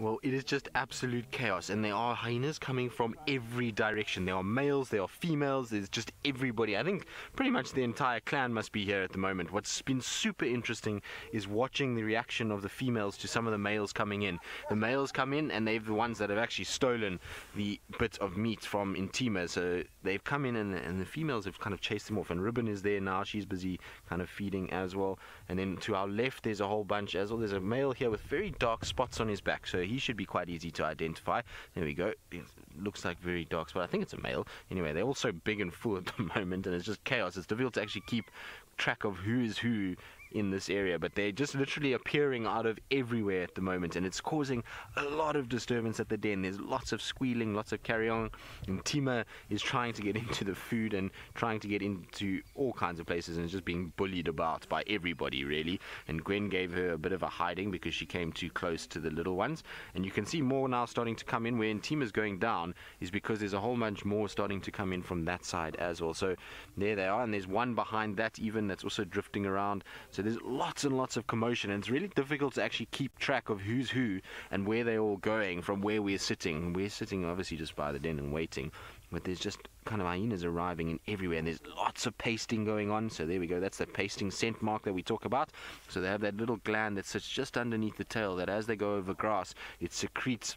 Well, it is just absolute chaos, and there are hyenas coming from every direction. There are males, there are females, there's just everybody. I think pretty much the entire clan must be here at the moment. What's been super interesting is watching the reaction of the females to some of the males coming in. The males come in, and they're the ones that have actually stolen the bit of meat from Intima. So they've come in, and, and the females have kind of chased them off. And Ribbon is there now, she's busy kind of feeding as well. And then to our left, there's a whole bunch as well. There's a male here with very dark spots on his back. So he should be quite easy to identify. There we go. It looks like very dark but I think it's a male. Anyway, they're all so big and full at the moment, and it's just chaos. It's difficult to actually keep track of who is who in this area, but they're just literally appearing out of everywhere at the moment, and it's causing a lot of disturbance at the den. There's lots of squealing, lots of carry on, and Tima is trying to get into the food and trying to get into all kinds of places and just being bullied about by everybody, really. And Gwen gave her a bit of a hiding because she came too close to the little ones, and you can see more now starting to come in. Where Tima's going down is because there's a whole bunch more starting to come in from that side as well. So there they are, and there's one behind that even that's also drifting around. So there's lots and lots of commotion, and it's really difficult to actually keep track of who's who and where they're all going from where we're sitting. We're sitting obviously just by the den and waiting, but there's just kind of hyenas arriving in everywhere, and there's lots of pasting going on. So there we go. That's the pasting scent mark that we talk about. So they have that little gland that sits just underneath the tail that as they go over grass, it secretes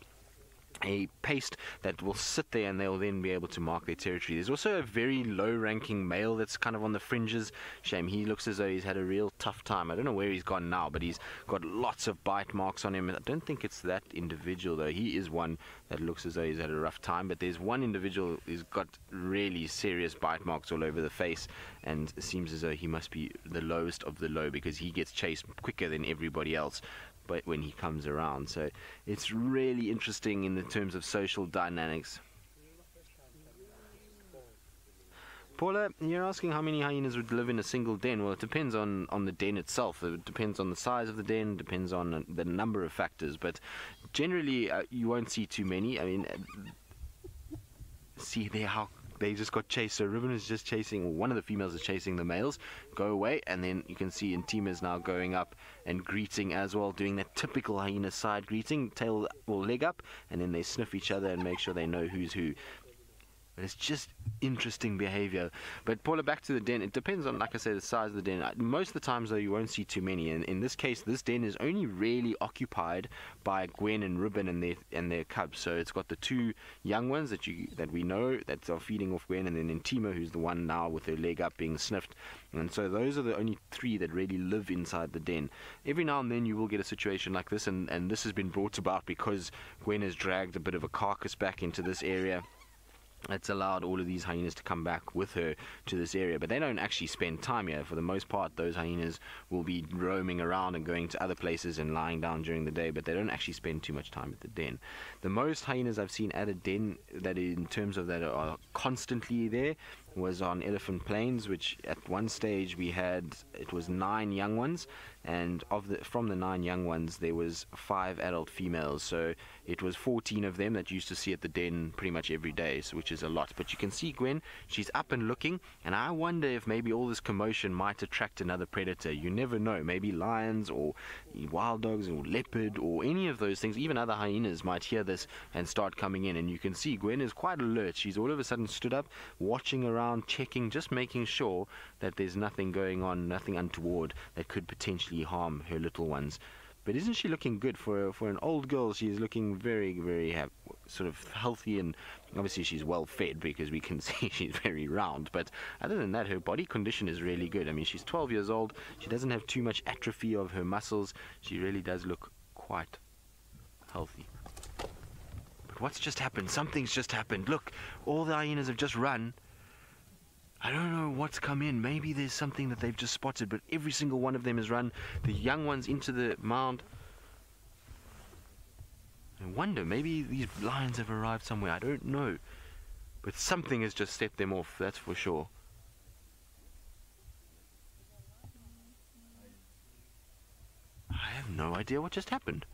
a paste that will sit there and they'll then be able to mark their territory. There's also a very low ranking male that's kind of on the fringes. Shame, he looks as though he's had a real tough time. I don't know where he's gone now, but he's got lots of bite marks on him. I don't think it's that individual though. He is one that looks as though he's had a rough time, but there's one individual who's got really serious bite marks all over the face and seems as though he must be the lowest of the low because he gets chased quicker than everybody else but when he comes around. So it's really interesting in the terms of social dynamics. Paula, you're asking how many hyenas would live in a single den. Well, it depends on, on the den itself. It depends on the size of the den, depends on the number of factors. But generally, uh, you won't see too many. I mean, see there how they just got chased. So Ribbon is just chasing, one of the females is chasing the males, go away, and then you can see Intima is now going up and greeting as well, doing that typical hyena side greeting, tail or leg up, and then they sniff each other and make sure they know who's who. But it's just interesting behavior. But Paula, back to the den. It depends on, like I said, the size of the den. Uh, most of the times, though, you won't see too many. And in this case, this den is only really occupied by Gwen and Ribbon and their and their cubs. So it's got the two young ones that you that we know that are feeding off Gwen, and then Intima, who's the one now with her leg up being sniffed. And so those are the only three that really live inside the den. Every now and then you will get a situation like this, and, and this has been brought about because Gwen has dragged a bit of a carcass back into this area it's allowed all of these hyenas to come back with her to this area, but they don't actually spend time here. For the most part, those hyenas will be roaming around and going to other places and lying down during the day, but they don't actually spend too much time at the den. The most hyenas I've seen at a den that, in terms of that, are constantly there was on Elephant Plains, which at one stage we had it was nine young ones, and of the from the nine young ones there was five adult females. So it was 14 of them that used to see at the den pretty much every day, so which is a lot. But you can see Gwen, she's up and looking, and I wonder if maybe all this commotion might attract another predator. You never know. Maybe lions or wild dogs or leopard or any of those things, even other hyenas might hear this and start coming in. And you can see Gwen is quite alert. She's all of a sudden stood up, watching around around, checking, just making sure that there's nothing going on, nothing untoward that could potentially harm her little ones. But isn't she looking good for for an old girl? She is looking very, very ha- sort of healthy, and obviously she's well fed because we can see she's very round. But other than that, her body condition is really good. I mean, she's 12 years old. She doesn't have too much atrophy of her muscles. She really does look quite healthy. But what's just happened? Something's just happened. Look, all the hyenas have just run. I don't know what's come in. Maybe there's something that they've just spotted, but every single one of them has run the young ones into the mound. I wonder, maybe these lions have arrived somewhere. I don't know. But something has just set them off, that's for sure. I have no idea what just happened.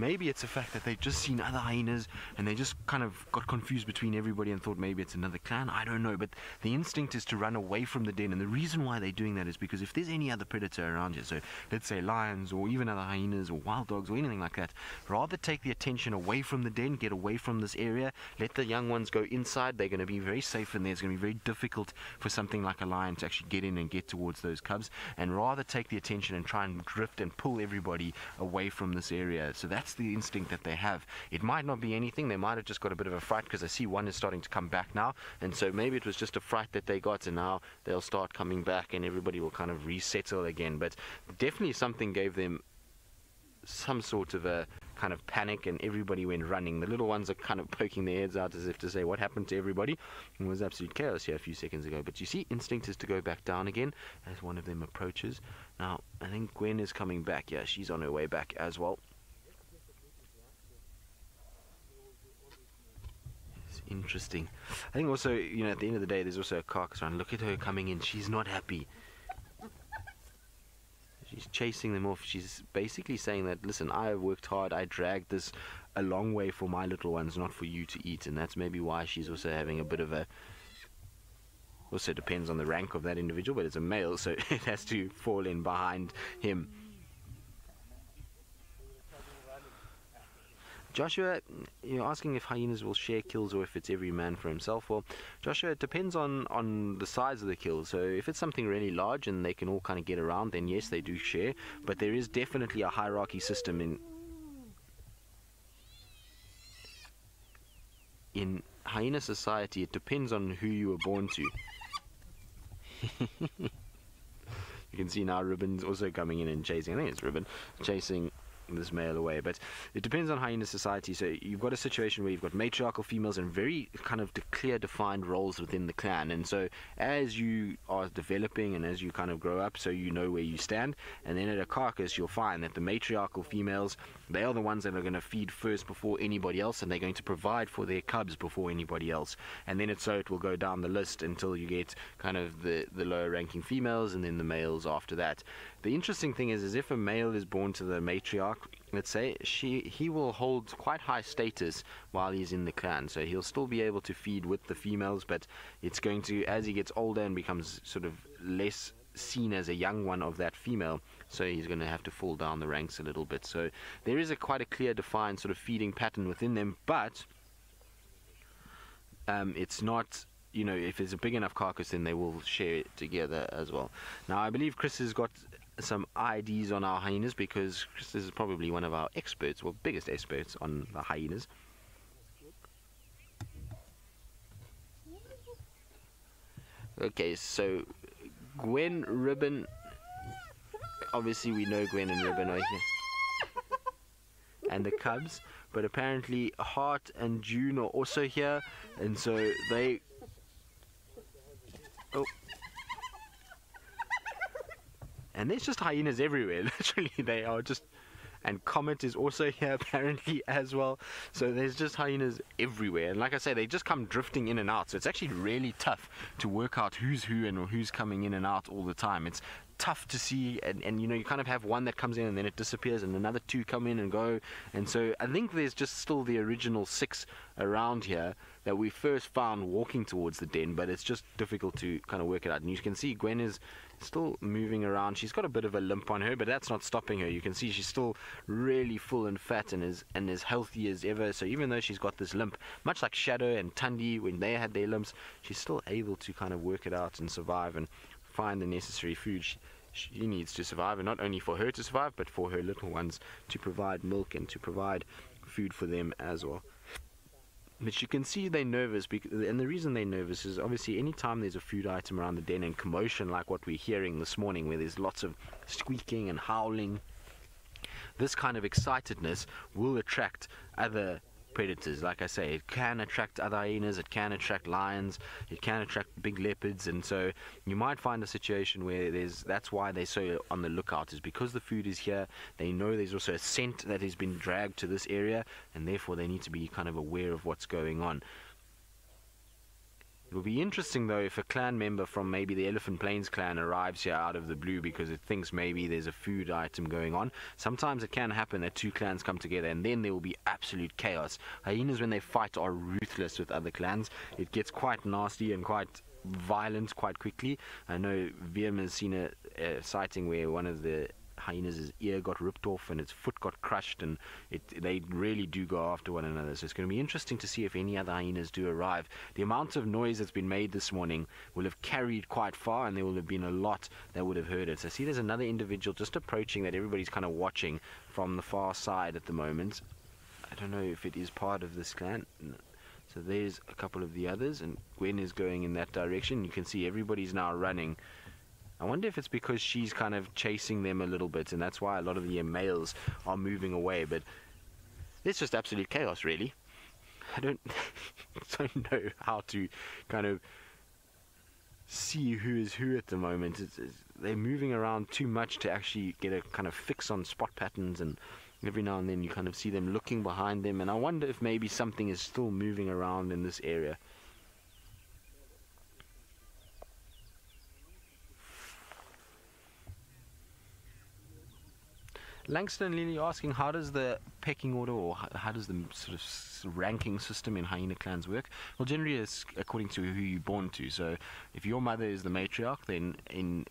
Maybe it's the fact that they've just seen other hyenas and they just kind of got confused between everybody and thought maybe it's another clan. I don't know, but the instinct is to run away from the den, and the reason why they're doing that is because if there's any other predator around you, so let's say lions or even other hyenas or wild dogs or anything like that, rather take the attention away from the den, get away from this area, let the young ones go inside. They're going to be very safe in there. It's going to be very difficult for something like a lion to actually get in and get towards those cubs, and rather take the attention and try and drift and pull everybody away from this area. So that's the instinct that they have. It might not be anything. They might have just got a bit of a fright because I see one is starting to come back now, and so maybe it was just a fright that they got, and now they'll start coming back, and everybody will kind of resettle again. But definitely something gave them some sort of a kind of panic and everybody went running. The little ones are kind of poking their heads out as if to say, What happened to everybody? It was absolute chaos here a few seconds ago. But you see, instinct is to go back down again as one of them approaches. Now, I think Gwen is coming back. Yeah, she's on her way back as well. Interesting. I think also, you know, at the end of the day, there's also a carcass around. Look at her coming in. She's not happy. She's chasing them off. She's basically saying that, listen, I have worked hard. I dragged this a long way for my little ones, not for you to eat. And that's maybe why she's also having a bit of a. Also depends on the rank of that individual, but it's a male, so it has to fall in behind him. Joshua, you're asking if hyenas will share kills or if it's every man for himself. Well, Joshua, it depends on, on the size of the kill. So if it's something really large and they can all kind of get around, then yes, they do share. But there is definitely a hierarchy system in in hyena society. It depends on who you were born to. you can see now Ribbon's also coming in and chasing. I think it's Ribbon chasing this male away. But it depends on hyena society. So you've got a situation where you've got matriarchal females and very kind of clear defined roles within the clan. And so as you are developing and as you kind of grow up, so you know where you stand. And then at a carcass, you'll find that the matriarchal females, they are the ones that are going to feed first before anybody else, and they're going to provide for their cubs before anybody else. And then it's so it will go down the list until you get kind of the, the lower ranking females and then the males after that. The interesting thing is, is if a male is born to the matriarch, let's say, she he will hold quite high status while he's in the clan. So he'll still be able to feed with the females, but it's going to, as he gets older and becomes sort of less seen as a young one of that female, so he's going to have to fall down the ranks a little bit. So there is a quite a clear defined sort of feeding pattern within them, but um, it's not you know, if it's a big enough carcass, then they will share it together as well. Now, I believe Chris has got some IDs on our hyenas because Chris is probably one of our experts, well, biggest experts on the hyenas. Okay, so Gwen, Ribbon. Obviously, we know Gwen and Ribbon are here. And the Cubs, but apparently Hart and June are also here, and so they. Oh. And there's just hyenas everywhere. Literally, they are just. And Comet is also here apparently as well. So there's just hyenas everywhere. And like I say, they just come drifting in and out. So it's actually really tough to work out who's who and who's coming in and out all the time. It's tough to see and, and you know you kind of have one that comes in and then it disappears and another two come in and go and so i think there's just still the original six around here that we first found walking towards the den but it's just difficult to kind of work it out and you can see gwen is still moving around. She's got a bit of a limp on her, but that's not stopping her. You can see she's still really full and fat and is and as healthy as ever. So even though she's got this limp, much like Shadow and Tundi when they had their limps, she's still able to kind of work it out and survive and find the necessary food. She, she needs to survive, and not only for her to survive, but for her little ones to provide milk and to provide food for them as well. But you can see they're nervous, because, and the reason they're nervous is obviously anytime there's a food item around the den and commotion like what we're hearing this morning, where there's lots of squeaking and howling, this kind of excitedness will attract other predators. Like I say, it can attract other hyenas, it can attract lions, it can attract big leopards, and so you might find a situation where there's. That's why they're so on the lookout, is because the food is here. They know there's also a scent that has been dragged to this area, and therefore they need to be kind of aware of what's going on. It will be interesting though if a clan member from maybe the Elephant Plains clan arrives here out of the blue because it thinks maybe there's a food item going on. Sometimes it can happen that two clans come together and then there will be absolute chaos. Hyenas, when they fight, are ruthless with other clans. It gets quite nasty and quite violent quite quickly. I know VM has seen a, a sighting where one of the hyena's ear got ripped off and its foot got crushed, and it, they really do go after one another. So it's going to be interesting to see if any other hyenas do arrive. The amount of noise that's been made this morning will have carried quite far, and there will have been a lot that would have heard it. So see, there's another individual just approaching that everybody's kind of watching from the far side at the moment. I don't know if it is part of this clan. So there's a couple of the others, and Gwen is going in that direction. You can see everybody's now running I wonder if it's because she's kind of chasing them a little bit, and that's why a lot of the uh, males are moving away. But it's just absolute chaos, really. I don't don't know how to kind of see who is who at the moment. It's, it's, they're moving around too much to actually get a kind of fix on spot patterns, and every now and then you kind of see them looking behind them. And I wonder if maybe something is still moving around in this area. Langston Lily asking, how does the pecking order or how does the sort of ranking system in hyena clans work? Well, generally it's according to who you're born to. So if your mother is the matriarch, then in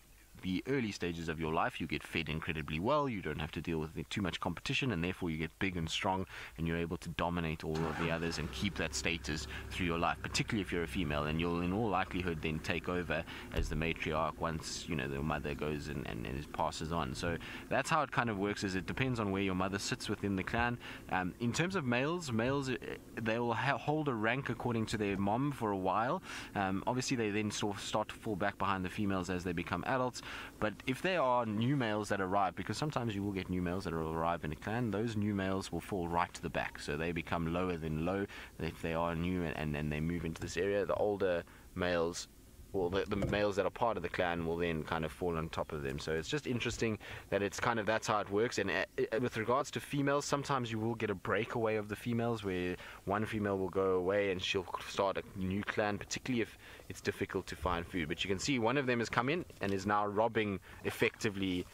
the early stages of your life, you get fed incredibly well. You don't have to deal with too much competition, and therefore you get big and strong, and you're able to dominate all of the others and keep that status through your life. Particularly if you're a female, and you'll in all likelihood then take over as the matriarch once you know the mother goes and, and, and passes on. So that's how it kind of works. Is it depends on where your mother sits within the clan. Um, in terms of males, males uh, they will ha- hold a rank according to their mom for a while. Um, obviously, they then sort of start to fall back behind the females as they become adults. But if there are new males that arrive, because sometimes you will get new males that will arrive in a clan, those new males will fall right to the back. So they become lower than low if they are new and then they move into this area. The older males well, the, the, males that are part of the clan will then kind of fall on top of them. So it's just interesting that it's kind of that's how it works. And uh, with regards to females, sometimes you will get a breakaway of the females where one female will go away and she'll start a new clan, particularly if it's difficult to find food. But you can see one of them has come in and is now robbing effectively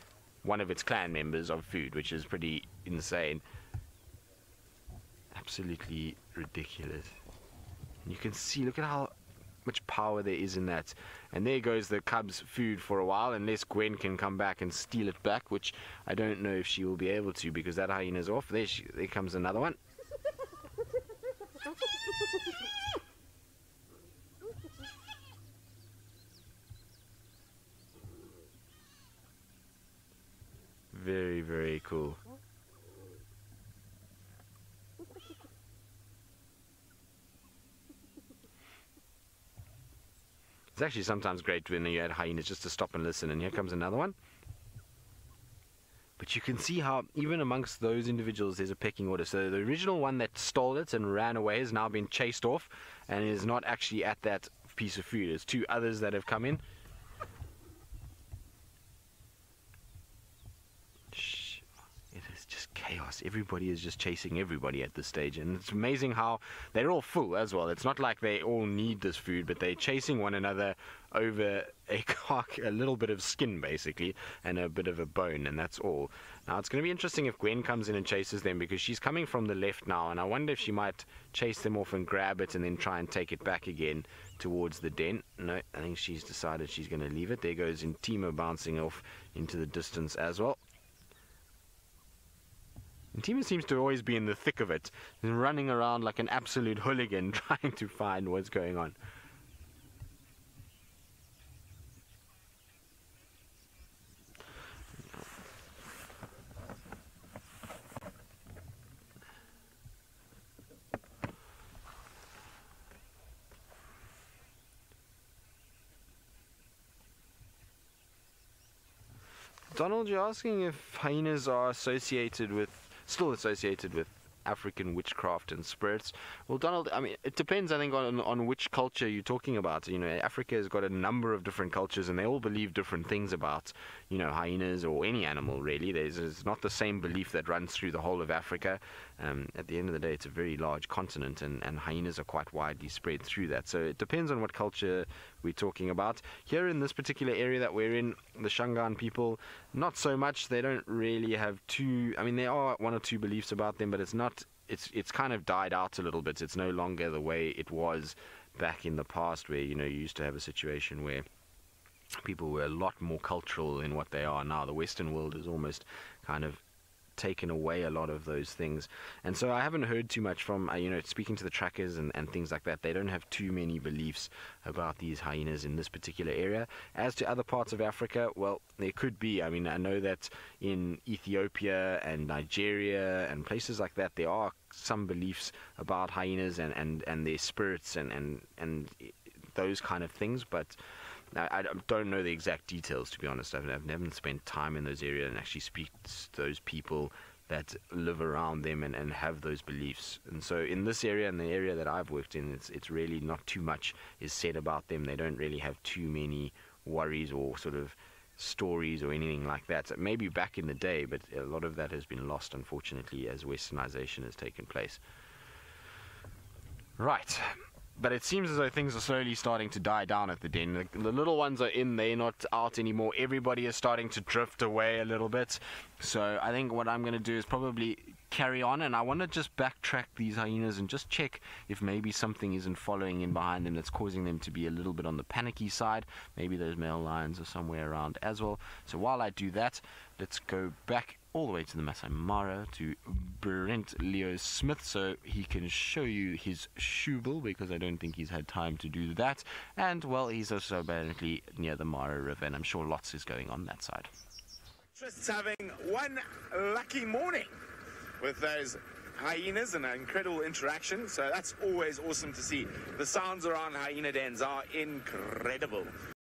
one of its clan members of food, which is pretty insane. Absolutely ridiculous. You can see, look at how much power there is in that. And there goes the Cubs' food for a while, unless Gwen can come back and steal it back, which I don't know if she will be able to because that hyena's off. There, she, there comes another one. Very, very cool. It's actually sometimes great when you had hyenas just to stop and listen. And here comes another one. But you can see how, even amongst those individuals, there's a pecking order. So the original one that stole it and ran away has now been chased off and is not actually at that piece of food. There's two others that have come in. Chaos. Everybody is just chasing everybody at this stage, and it's amazing how they're all full as well. It's not like they all need this food, but they're chasing one another over a cock, a little bit of skin basically, and a bit of a bone, and that's all. Now it's going to be interesting if Gwen comes in and chases them because she's coming from the left now, and I wonder if she might chase them off and grab it and then try and take it back again towards the den. No, I think she's decided she's going to leave it. There goes Intima bouncing off into the distance as well. And seems to always be in the thick of it, running around like an absolute hooligan trying to find what's going on. Donald, you're asking if hyenas are associated with still associated with African witchcraft and spirits. Well, Donald, I mean, it depends, I think, on on which culture you're talking about. You know, Africa has got a number of different cultures, and they all believe different things about, you know, hyenas or any animal really. There's, there's not the same belief that runs through the whole of Africa. Um, at the end of the day, it's a very large continent, and, and hyenas are quite widely spread through that. So it depends on what culture we're talking about. Here in this particular area that we're in, the Shangaan people, not so much. They don't really have too. I mean, there are one or two beliefs about them, but it's not. It's it's kind of died out a little bit. It's no longer the way it was back in the past, where you know you used to have a situation where people were a lot more cultural in what they are now. The Western world is almost kind of taken away a lot of those things. And so I haven't heard too much from, uh, you know, speaking to the trackers and, and things like that. They don't have too many beliefs about these hyenas in this particular area. As to other parts of Africa, well, there could be. I mean, I know that in Ethiopia and Nigeria and places like that, there are some beliefs about hyenas and, and, and their spirits and, and, and those kind of things, but I, don't know the exact details, to be honest. I've, I've never spent time in those areas and actually speak to those people that live around them and, and have those beliefs. And so in this area and the area that I've worked in, it's, it's really not too much is said about them. They don't really have too many worries or sort of stories or anything like that. So maybe back in the day, but a lot of that has been lost, unfortunately, as westernization has taken place. Right but it seems as though things are slowly starting to die down at the den. The, the, little ones are in there, not out anymore. Everybody is starting to drift away a little bit. So I think what I'm going to do is probably carry on, and I want to just backtrack these hyenas and just check if maybe something isn't following in behind them that's causing them to be a little bit on the panicky side. Maybe those male lions are somewhere around as well. So while I do that, let's go back all the way to the Masai Mara to Brent Leo Smith so he can show you his Shubel because I don't think he's had time to do that. And well, he's also apparently near the Mara River, and I'm sure lots is going on that side. Just having one lucky morning with those hyenas and an incredible interaction. So that's always awesome to see. The sounds around hyena dens are incredible.